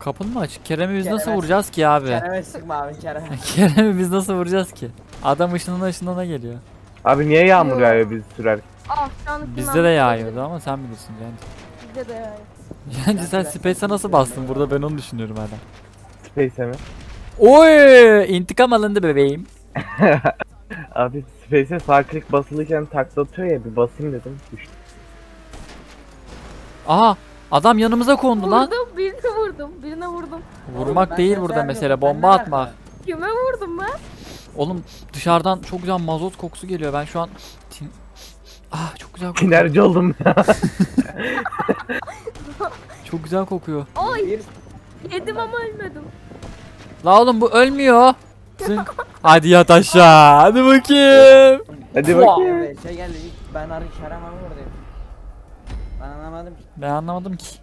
Kapın mı açık? Kerem'i biz nasıl Kerem'e- vuracağız ki abi? Kerem'e sıkma abi Kerem'e. Kerem'i biz nasıl vuracağız ki? Adam ışınına ışınına geliyor. Abi niye yağmur Yo. yağıyor biz sürerken? Ah şu an Bizde de yağıyordu ama sen bilirsin yani. Bizde de yağıyor. Yani sen Space'e nasıl bastın burada ben onu düşünüyorum hala. Space'e mi? Oy! intikam alındı bebeğim. Abi Space'e sağ klik basılırken takla atıyor ya bir basayım dedim. Düştü. Aha adam yanımıza kondu lan. Vurdum birini vurdum. Birine vurdum. Vurmak değil burada mesele bomba atmak. alaka? Kime vurdum ben? Oğlum dışarıdan çok güzel mazot kokusu geliyor ben şu an... Ah çok güzel kokuyor. Sinerci oldum ya. Çok güzel kokuyor. Bir yedim ama ölmedim. La oğlum bu ölmüyor. Hadi yat aşağı. Hadi bakayım. Hadi bakayım. Şey geldi ben abi buradayım. Ben anlamadım ki. Ben anlamadım ki.